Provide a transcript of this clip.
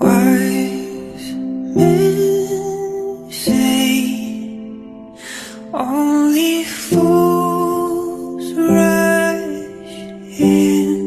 Wise men say only fools rush in.